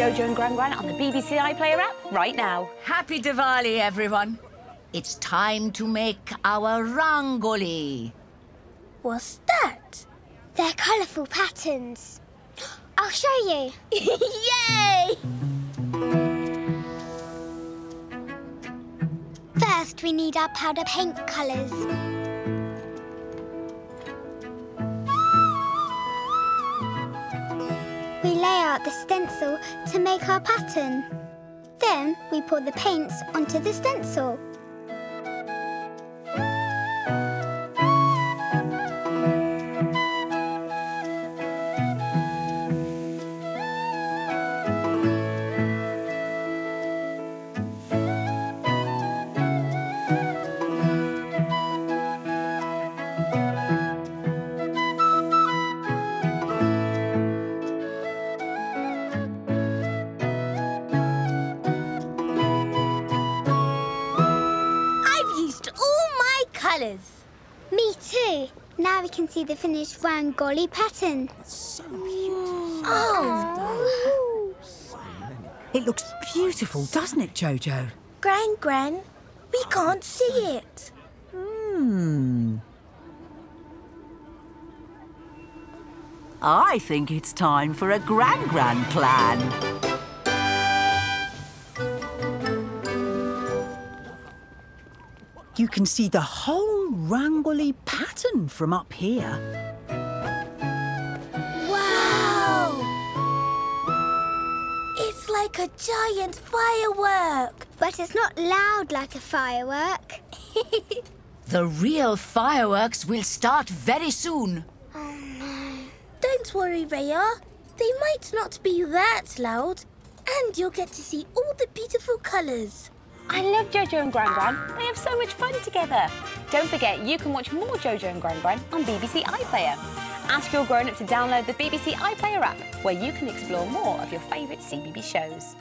Jojo and Gran Gran on the BBC iPlayer app right now. Happy Diwali, everyone. It's time to make our rangoli. What's that? They're colourful patterns. I'll show you. Yay! First, we need our powder paint colours. Out the stencil to make our pattern. Then we pour the paints onto the stencil. Colours. Me too. Now we can see the finished Rangoli pattern. It's so beautiful. Oh, It looks beautiful, doesn't it, Jojo? Gran Gran, we can't see it. Hmm. I think it's time for a Gran Gran plan. You can see the whole Rangoli pattern from up here. Wow! It's like a giant firework. But it's not loud like a firework. The real fireworks will start very soon. Oh, no. Don't worry, Raya. They might not be that loud. And you'll get to see all the beautiful colours. I love Jojo and Gran Gran. They have so much fun together. Don't forget, you can watch more Jojo and Gran Gran on BBC iPlayer. Ask your grown-up to download the BBC iPlayer app, where you can explore more of your favourite CBeebies shows.